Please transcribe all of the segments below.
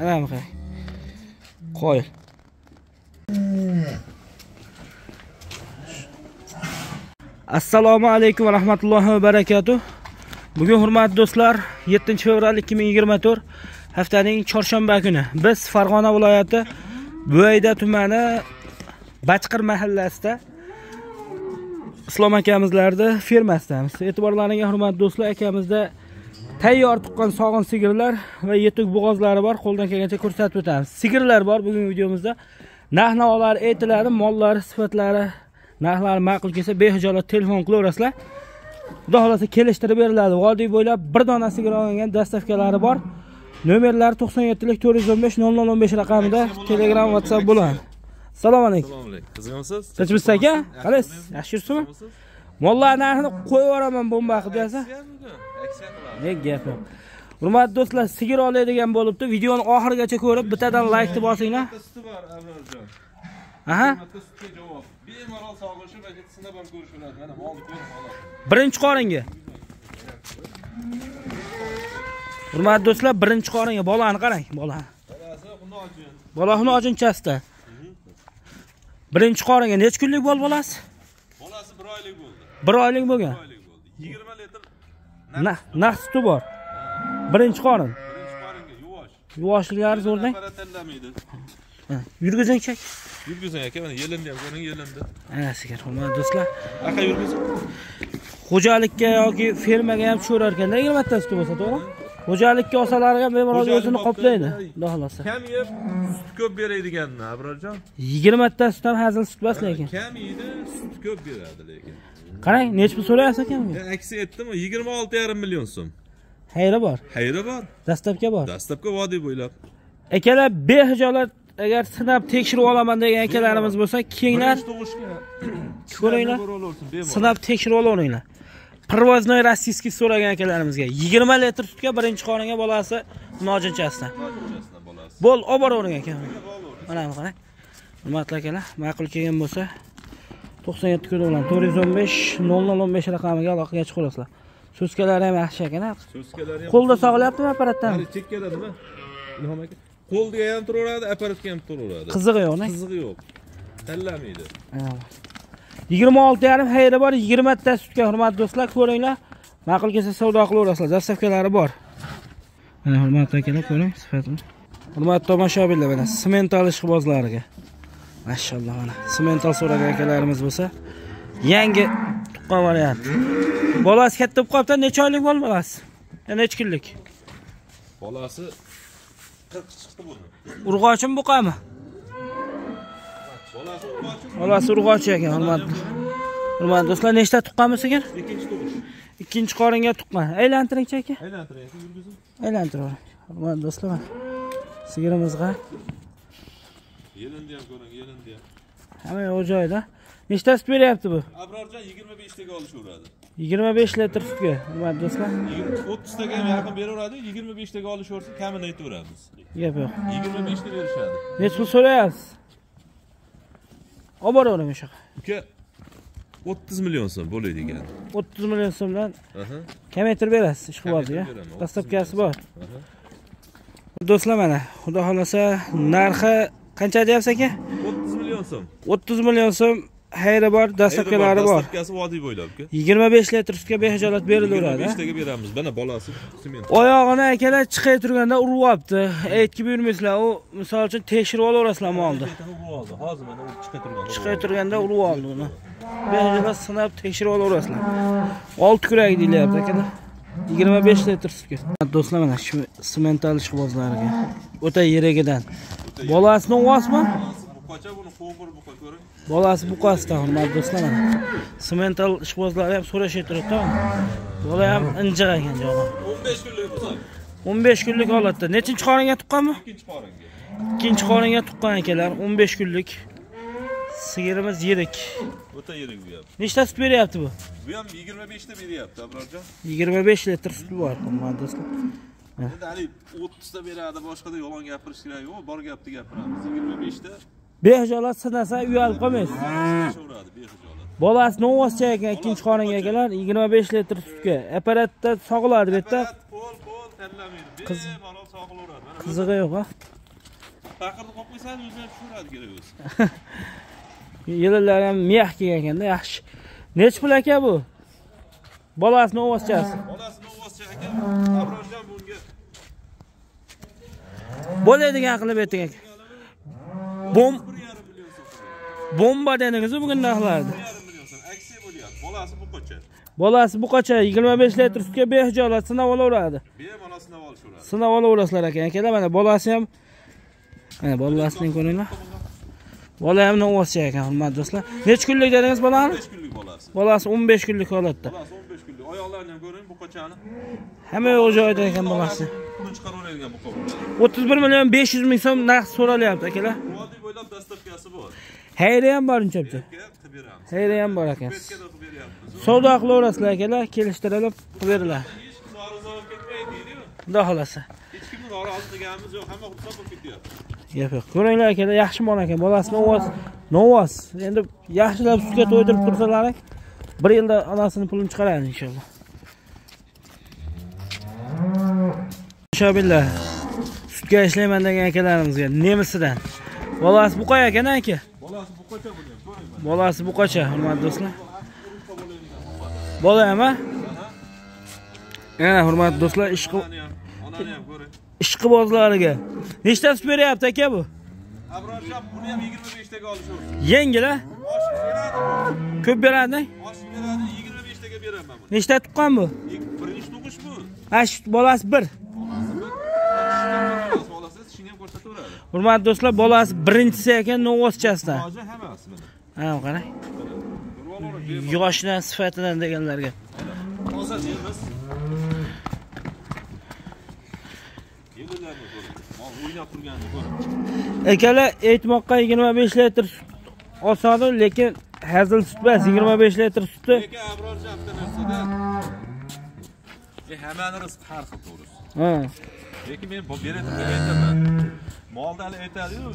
ana bu qarang qoyil assalomu alaykum va rahmatullohi va barakatuh. Bugun hurmatli do'stlar 7 fevral 2024 haftaning chorshanba kuni. Biz farg'ona viloyati buvayda tumani bachqir mahallasida islom akamizlarni fermasidamiz e'tiborlaringizga hurmatli do'stlar akamizda tayyor tuqqan sog'in sigirlar va yetuk bo'g'ozlari bor. Qo'ldan kelgancha ko'rsatib o'tamiz. Sigirlar bor. Bugun videomizda narx navolari aytiladi mollari sifatlari narxlari ma'qul kelsa behijolat telefon qilaverasizlar xudo xohlasa kelishtirib beriladi. Vodiy bo'ylab bir dona sigir olingan dastavkalari bor. Nomerlari to'qson yettilik to'rt yuz o'n besh nol nol o'n besh raqamida telegram whatsapp bo'ladi. Assalomu alaykum. Assalomu alaykum. Qizg'insiz? tinchmisiz aka qalaysiz yaxshi yuribsizmi? Mollar narxini qo'yib yuboraman bomba qilib desa Aksiya qilamiz. ne gap yo'q hurmatli do'stlar sigir oladigan bo'libdi videoni oxirigacha ko'rib bittadan laykni bosinglar Suti bor Abrorjon. aha sutga javob. Bemalol sog'lashib aka sinab ham ko'rishaveradi. Mana molni xolos. birinchi qoringa hurmatli do'stlar birinchi qoringa bolani qarang bolani bola xunojinchasida birinchi qoringa necha kunlik bol bolasi Bolasi 1 oylik bo'ldi. bir oylik bo'lgan 1 oylik bo'ldi. 20 litr Na- naqd suti bor birinchi qorin birinchi qoringa yuvosh. yuvoshlilari zo'rdan tanlamaydi. yurgizing chek Yurgizing aka, mana yelindi ham ko'ring, yelindi. ana sigir hurmatli do'stlar Aka yurgizing. xo'jalikka yoki fermaga ham tushaverar ekanda yigirmata suti bo'lsa to'g'rimi xo'jalikka olsalar ham bemalol o'zini qoplaydi ay. xudo xohlasa Kam yeb, sut ko'p beradiganni Abrorjon. yigirmata sut ham hazil sut emas lekin Kam yeydi, sut ko'p beradi lekin. Qarang nechi pul so'rayapsiz ekan bunga Men aksi aytdim, 26,5 million so'm. xayri bor. Xayri bor. dastlabki bor. Dastlabki vodiy bo'ylab. akalar behijolat agar sinab tekshirib olaman degan akalarimiz bo'lsa kelinglar Ko'ringlar. sinab tekshirib olaveringlar. Привозной rossiyskiy so'ragan akalarimizga yigirma litr sutga birinchi qoringa bolasi nojinchasidan bo'l olib boravering aka mana qarang hurmatli akalar ma'qul kelgan bo'lsa to'qson yetti bilan to'rt yuz o'n besh nol nol o'n besh raqamiga aloqaga chiqaverasizlar suskalari ham yaxshi ekan So'skalari ham qo'lda sog'ilyaptimi apparatdan chekkada nima? Ilhom aka. Qo'lga ham turaveradi, apparatga ham turaveradi. qizig'i yo'qmi Qizig'i yo'q. Tanlamaydi. yigirma olti yarim xayri bor yigirmata sutga hurmatli do'stlar ko'ringlar ma'qul kelsa savdo qilaverasizlar dastavkalari bor mana hurmatli akalar ko'ring sifatini hurmatli tomoshabinlar mana semental ishqibozlariga mashaalloh mana. Semental so'ragan akalarimiz bo'lsa yangi tuqqan variant. Bolasi katta bo'lib qolibdi necha oylik bol bolasi? Necha kunlik? Bolasi 40 chiqdi buni. urg'ochimi buqami? Bolasi urg'ochi, ekan hurmatli. Hurmatli do'stlar nechta tuqqan bu sigir ikkinchi tug'ish. ikkinchi qoringa tuqqan. Aylantiringchi aka. Aylantiring, aylantiravering hurmatli do'stlar mana sigirimizga Yelindi ham ko'ring, yelindi ham. hamma yo'q joyida nechta sut beryapti bu? Abrorjon 25 taga olishaveradi. yigirma besh litr sutga hurmatli do'stlar? 30 taga ham yaqin beraveradi, 25 taga olishaversa kamini aytaveramiz. gap yo'q. 25 ta berishadi. necha pul so'rayapsiz? Olib boravering o'sha yoqqa. Uka 30 million so'm bo'ladi ekan. o'ttiz million so'mdan kamaytirib berasiz ishqibozga dastavkasi bor. Do'stlar mana xudo xohlasa narxi qancha deyapsiz aka? 30 million so'm. o'ttiz million so'm xayri bor dastavkalari bor Dastavkasi vodiy bo'ylab uka. yigirma besh litr sutga behijolat berilaveradi 25 taga beramiz. Mana bolasi sement. oyog'ini akalar chiqay turganda uryapti aytib buyurmaysizlar u misol uchun tekshirib olaverasizlar molni Hozir mana u chiqib turgan. chiqay turganda urib oldi uni. Behijolat sinab tekshirib olaverasizlar olti kurak deyilyapti akalar yigirma besh litr sutga. Do'stlar mana shu semental ishqibozlariga o'ta yiragidan bolasini uvasmi Buqacha buni qo'ng'ir buqa ko'ring. bolasi buqasidan hurmatli do'stlar. Semental ishqibozlari ham so'rashay turibdi bola ham injiq ekan joni. 15 kunlik bo'lsa, o'n besh kunlik holatda. Nechinchi qoringa tuqqanmi? Ikkinchi qoringa. ikkinchi qoringa tuqqan akalar 15 kunlik. Sigirimiz yirik O'ta yirik bu ham. nechta sut beryapti bu? Bu ham 25 ta beryapti, Abrorjon. 25 litr sut bor do'stlar Endi hali 30 ta beradi, boshqada yolg'on gapirish kerak yo'q, bor gapni gapiramiz. 25 ta behijolat sinasa uyalib qolmaysiz. Tashlayveradi behijolat. bolasi novvoscha ekan ikkinchi qoringa akalar 25 litr sutga. Apparatda sog'iladi bu yerda. Qo'l, qo'l tanlamaydi. Bemalol sog'ilaveradi. Qizig'i yo'q a Taqirni qo'yib qo'ysan, o'zi ham tushiradi kerak o'zi. yillar ham mehkiy ekanda yaxshi. Nechi pul aka bu? Bolasini ovozchasi Bolasini ovozcha aka, Abrorjon bunga bo'ladigan qilib ayting aka bom 1.5 million so'm. bomba dedingiz bugun narxlarni 1.5 million so'm. Aksiya bo'lyapti. Bolasi bu qocha. bolasi buqacha 25 litr sutga behijolat sinab olaveradi Bemalol sinab olishaveradi. sinab olaverasizlar aka akalar mana bolasi ham mana bolasini ko'ringlar bola ham novvoscha ekan hurmatli do'stlar necha kunlik dedingiz bolani 15 kunlik bolasi. bolasi 15 kunlik holatda Bolasi 15 kunlik. Oyoqlarini ham ko'ring, bu qochani. hamma yo'q joyida ekan bolasi Pulni chiqaraveradigan bu qo'lda. 31 million 500 ming so'm narx so'ralyapti akalar Vodiy bo'ylab dastavkasi bor. hayri ham bor unchapcha beramiz. hayri ham bor ekan Petkada qilib beryapmiz. savdo qilaverasizlar akalar kelishtirilib qilib beriladi xudo xohlasa Hech kimni norozi qilganimiz yo'q, hamma xursand bo'lib ketyapti. yo'q yo'q ko'ringlar akalar yaxshi mol ekan bolasi novoz novoz endi yaxshilab sutga to'ydirib tursalar bir yilda onasini pulini chiqaradi inshaalloh shobillar sutga ishlayman degan akalarimizga nemisidan. Bolasi buqay ekan aka Bolasi bu qocha buni, ko'ring. Mana. bolasi buqacha hurmatli do'stlar. Bola ham a yana hurmatli do'stlar ishqi ishqibozlariga. Nechtasi beryapti aka bu? Abrorjon buni ham 25 taga olishaversin. yengil a ko'p beradi? Osh beradi, 25 taga beraman nechta tuqqan bu? Birinchi tug'ish bu. ha shu bolasi bir Bolasi bolasi tishini ham ko'rsataveradi. Hurmatli do'stlar bolasi birinchisi ekan novvoschasidan Hoji hammasi mana. ha qarang yoshidan sifatidan deganlarga. Toza deymiz. O'ynab turganini aytmoqqa 25 litr sut osadi lekin hazil sut emas 25 litr sutni Lekin Abrorjon bitta narsada e hammani rizqi har xil to'g'risi. Lekin men beradi deb aytaman. Molda hali aytadi-yu,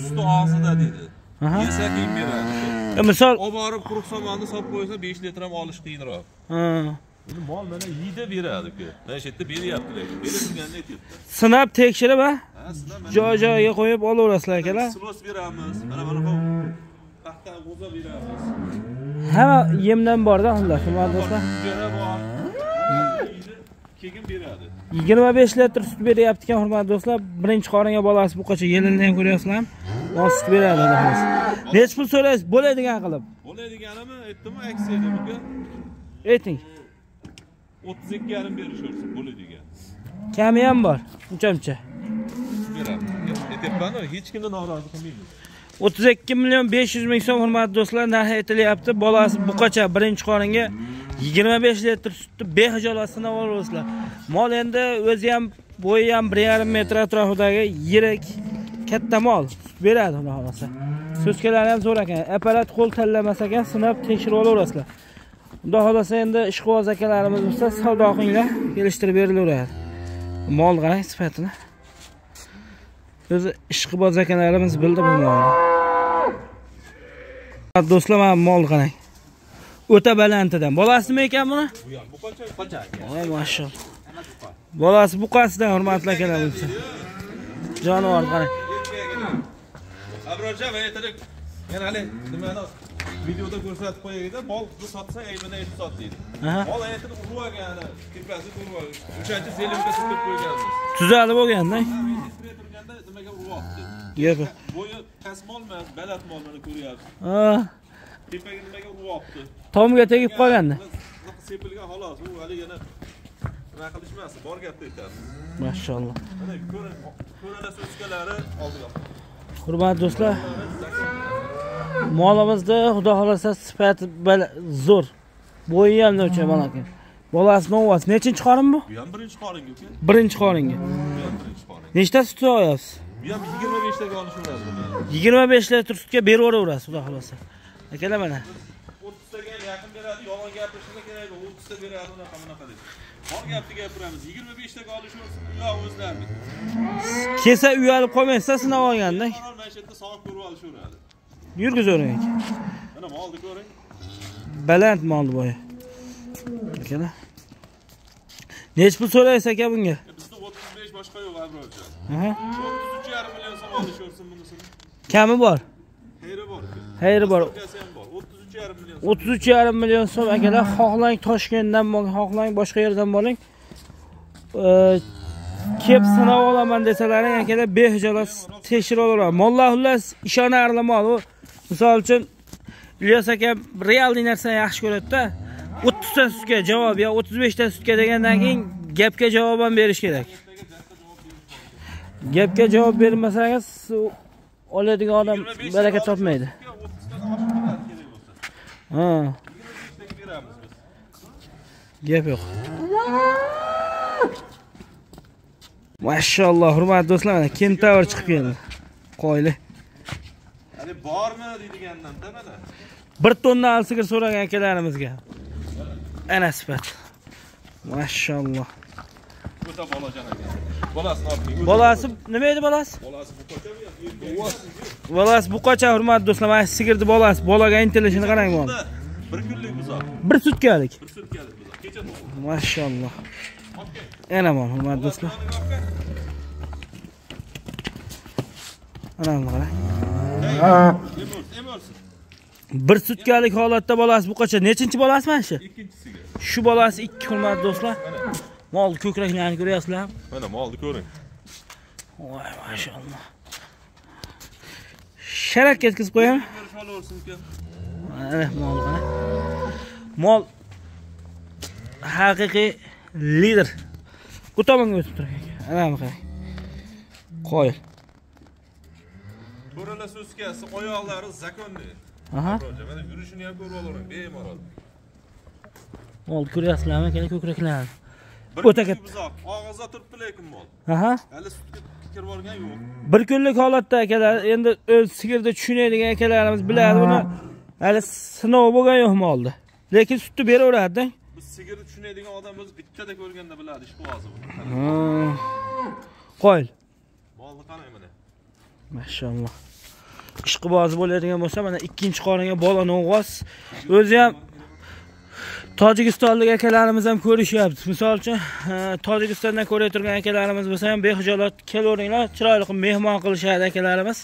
suti og'zida deydi. Yesa keyin beradi. Misol Olib borib quruq somonda solib qo'ysa 5 litr ham olish qiyinroq. mol mana yeydi beradi-ku. Mana shu yerda beryapti lekin. Berib turganini aytyapti. sinab tekshirib mana joy joyiga qo'yib olaverasizlar akalar silos beramiz. Mana bunaqa paxta g'o'za beramiz. hamma yemdan borda xullas hurmatli do'stlar bor. Keyin beradi. 25 litr sut beryapti ekan hurmatli do'stlar birinchi qoringa bolasi buqacha yelini ham ko'ryapsizlarmi mol sut beradi xohlasa nechi pul so'raysiz bo'ladigan qilib Bo'ladiganimi aytdimmi aksiyada bunga ayting 32.5 berishaversin bo'ladigan. kami ham bor uncha muncha Beramiz. Aytyapman, hech kimni norozi qilmaymiz. 32 million 500 ming so'm hurmatli do'stlar narxi aytilyapti. Bolasi buqacha birinchi qoringa 25 litr sutni behijolat sinab olasizlar mol endi o'zi ham bo'yi ham 1,5 metr atrofidagi yirik katta mol. Sut beradi xudo xohlasa. So'skalari ham zo'r ekan apparat qo'l tanlamas ekan sinab tekshirib olaverasizlar xudo xohlasa endi ishqiboz akalarimiz bo'lsa savdo qilinglar kelishtirib berilaveradi. Mol qarang sifatini. O'zi ishqiboz akalarimiz bildi bu molni. Do'stlar mana mol qarang o'ta balantidan bolasi nima ekan buni Bu qancha? Qancha? voy mashalloh bolasi buqasidan hurmatli akalarimiz jonivor qarang Abrorjon aytadi, men hali nimani videoda ko'rsatib qo'yayda, mol bu sotsa aybini aytib sot deydi. Mol aytadi urib olgan, tepasi urib olgan. O'shancha zelimka sutib qo'yganmiz. tuzalib bo'lganda turganda nimaga urib yo'q Bo'yi kas mol emas, baland mol mana ko'ryapsiz. Ha, Tepaga nimaga olibdi? tomga tegib qolganda sepilgan xolos, u hali yana nima qilishmas, bor gapni aytamiz. mashalloh Mana ko'ra ko'rala so'skalari oldiga. hurmatli do'stlar molimizda xudo xohlasa sifati zo'r bo'yi ham o'cha malaka bolasi novvas nechinchi qorin bu Bu ham birinchi qoringa uka. birinchi qoringa Bu ham birinchi qorin. nechta sut so'yapsiz Bu ham 25 taga olishaveradi buni. 25 litr sutga beraverasiz xudo xohlasa akalar mana 30 taga yaqin beradi, yolg'on gapirishga kerak, 30 ta beradi, unaqa bunaqa deb. Bor gapni gapiramiz. 25 taga olishaversin, ular o'zlarini. kelsa uyalib qolmaysiz sinab olganda mana shu yerda soat ko'rib olishaveradi. yurgizavering aka Mana molni ko'ring. baland mol bo'yi akalar nechi pul so'raysiz aka bunga Bizda 35 boshqa yo'q Abrorjon. 33,5 million so'm olishaversin bunisini. Kami bor. Xayri bor. Xayri bor. Ham bor. 33,5 million. 33,5 million so'm akalar xohlang Toshkentdan bo'ling, xohlang boshqa yerdan bo'ling. Ee, Kep sinov olaman desalaring akalar behijolat tekshirib olaman. Mollar xullas ishonarli mol. U misol uchun Ilyos aka realniy narsani yaxshi ko'radi-da. 30 ta sutga javob yo 35 ta sutga degandan keyin gapga javob ham berish kerak. Gapga javob bermasangiz oladigan odam 25 baraka topmaydi. 30 dan oshib ketadi kerak bo'lsa. Ha, 25 taga beramiz biz. gap yo'q. Mashalloh, hurmatli do'stlar, mana kentavr chiqib keldi. Qoyli. Hali bormi deydigandan-da mana. 1 tonna sigir so'ragan akalarimizga. Ana sifat. Mashalloh. O'ta bolajon aka. Bolasini olib keling. Bolasi nima edi bolasi? bolasi bu qochami? Bolasi buqacha hurmatli do'stlar, mana shu sigirni bolasi, bolaga intilishini qarang mana. Bir kunlik buzoq. Bir sutkalik. Bir sutkalik buzoq. Kecha tug'ildi. Mashalloh. Ana mana hurmatli do'stlar. Ana mana qarang. Bir sutkalik holatda bolasi buqacha. Nechinchi bolasi mana shu? Ikkinchisiga. Shu bolasi ikki hurmatli do'stlar. Mol ko'kraklarini ko'ryapsizlar. Mana molni ko'ring. Voy mashalloh. Sharak ketkizib qo'yaman. Mana mol qara. Mol haqiqiy lider. Bu tomonga o'tib turing aka. Ana qarang. Qo'y. Ko'rala so'skasi, oyoqlari zakonli. Aha. Mana yurishini ham ko'rib olavering, bemalol. Mol ko'ryapsizlarmi aka ko'kraklarini? Bir O'ta kunlik katta. Og'izda turibdi lekin mol. Aha. Hali sutga kirib olgan yo'q. Bir kunlik holatda akalar, endi o'z sigirni tushunadigan akalarimiz biladi buni. Hali sinov bo'lgan yo'q molda. Lekin sutni beraveradi. Biz sigirni tushunadigan odam o'zi bittada ko'rganda biladi ishqibozi buni. Qo'y. Molni qarang mana. Mashalloh. Ishqibozi bo'ladigan bo'lsa, mana ikkinchi qoringa bola no'g'os. O'zi ham Tojikistonlik akalarimiz ham ko'rishyapti. Misol uchun, e, Tojikistondan ko'rib turgan akalarimiz bo'lsa ham bexijolat kelaveringlar, chiroyli qilib mehmon qilishadi akalarimiz.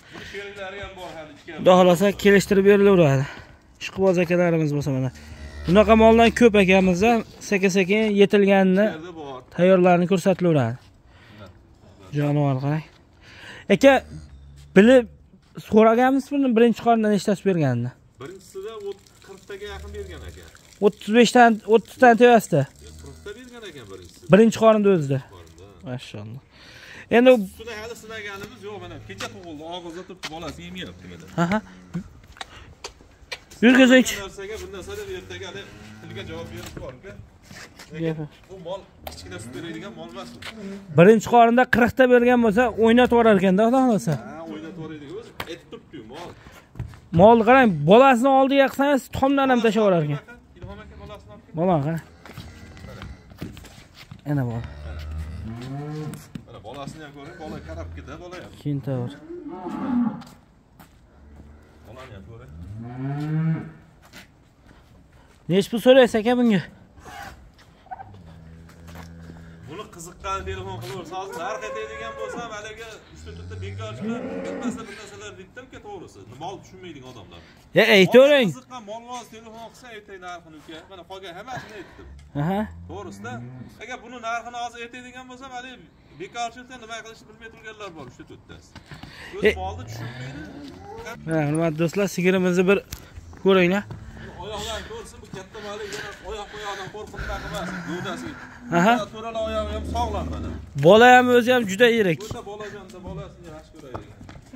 Xudo xohlasa kelishtirib berilaveradi. Ishqiboz akalarimiz bo'lsa mana. Bunaqa moldan ko'p akamizda sekin-sekin yetilganini tayyorlarini ko'rsatilaveradi. Jonivor qarang. Aka, bilib so'raganmiz buni birinchi qorndan nechtasi berganini? Birinchisida 40 taga yaqin bergan aka 35 dan 30 dan tevasida. 40 ta bergan ekan birinchisi. Birinchi qorinda o'zida. Mashalloh. Endi u- Sutida hali sinaganimiz yo'q mana. Kecha tug'ildi, og'izda turibdi, bolasi yemayapti mana. Bu narsaga bu narsaga ertaga hali tilga javob berish bor uka. Lekin bu mol kichkina sut beradigan mol emas. Birinchi qorinda 40 ta bergan bo'lsa, o'ynatib yuborar ekanda, xudo xolasa. Ha, o'ynatib yuboradigan o'zi aytib turibdi-yu mol. Mol qarang, bolasini oldiga qilsangiz tomdan ham tashlab yuborar ekan. Qarang. Ana bola. Mana bolasini ham ko'ring, bola qarab ketadi, bola ham. Keyin tavr. Bolani ham ko'ring. Nech pul so'raysiz aka bunga? Buni qiziqqan telefon qilaversa, hozir narx aytadigan bo'lsam, haligi 3-4 ta bekorchilar bitmasa bir narsalar deydi uka to'g'risi. Mol tushunmaydigan odamlar. Ya aytavering. Qiziqqan molvoz telefon qilsa aytay narxini uka. Mana qolgan hammasini aytdim. Aha. To'g'risida, agar buni narxini hozir aytadigan bo'lsam, hali bekorchilikdan nima qilishni bilmay turganlar bor 3-4 tasi. E- O'z molni tushunmaydi. Hurmatli do'stlar, sigirimizni bir ko'ringlar. Oyoqdan ko'rsin bu katta mali yana oyoq oyoqdan qo'rqinmoq emas. G'o'dasi. Aha. To'rala oyog'i ham sog'lom mana. Bola ham o'zi ham juda yirik. O'ta bolajonda bolasini yaxshi.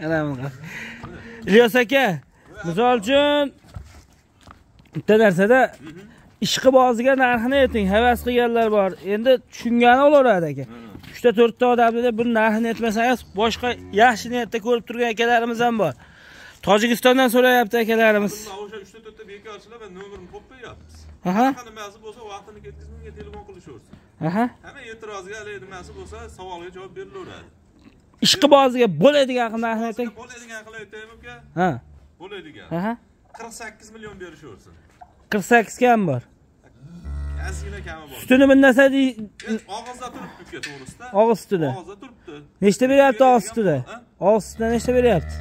Ana bunaqa. Ilyos aka, misol uchun bitta narsada ishqiboziga narxini ayting, havas qilganlar bor. Endi tushungani olaveradi aka. 3 ta 4 ta odamda bu narxini aytmasangiz, boshqa yaxshi niyatda ko'rib turgan akalarimiz ham bor. Tojikistondan so'rayapti akalarimiz. O'sha 3 ta bekorchilar va nomerini qo'ymayapmiz. Aha, nimasi bo'lsa vaqtini ketkazib menga telefon qilishaversin. aha. Hamma e'tirozga hali nimasi bo'lsa savolga javob berilaveradi. Ishqiboziga bo'ladigan qilib narxini ayting. Bo'ladigan qilib aytaymi uka? Ha. Bo'ladigan. Aha. 48 million berishaversin. 48 ga ham bor. ozgina kami bor Sutini bilmasa dey- og'izda turibdi uka to'g'risida og'iz sutida. og'izda turibdi Nechta beryapti og'iz sutida? Og'iz sutida nechta beryapti?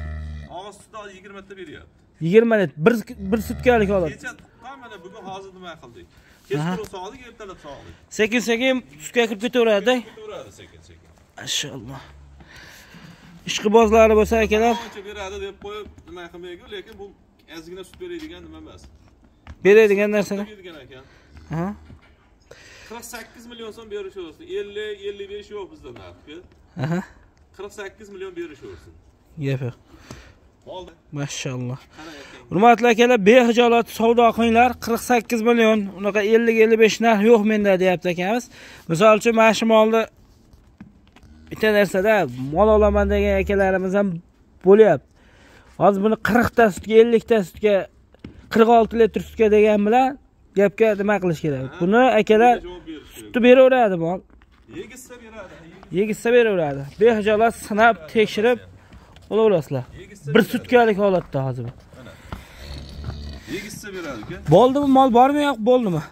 Sutida yigirmata beryapti 20 lit. Bir bir sutkalik oladi. kecha tuqqan mana bugun hozir nima qildik kechqurun sog'dik ertalab sog'dik Sekin sekin sutga kirib ketaveradi. ketaveradi sekin sekin Mashalloh. Ishqibozlari bo'lsa akalar, beradi deb qo'yib nima qilmaygu lekin bu ozgina sut beradigan nima emas beradigan narsalar. bergan ekan Ha? 48 million so'm berishaversin 50 55 yo'q bizda narxi Aha. 48 million berishaversin Gap yo'q. Mashalloh. Hurmatli akalar, behijolat savdo qilinglar. 48 million, unaqa 50-55 narx yo'q menda deyapti akamiz. Misol uchun mana shu molni bitta narsada mol olaman degan akalarimiz ham bo'lyapti. Hozir buni 40 ta sutga, 50 ta sutga, 46 litr sutga degan bilan gapga nima qilish kerak? Buni akalar sutni beraveradi mol. yegizsa beradi Yegizsa beraveradi. Behijolat sinab, tekshirib olaverasizlar. Bir sutkalik holatda hozir bu. yegizsa beradi uka Bo'ldimi mol bormi yo'q bo'ldimi?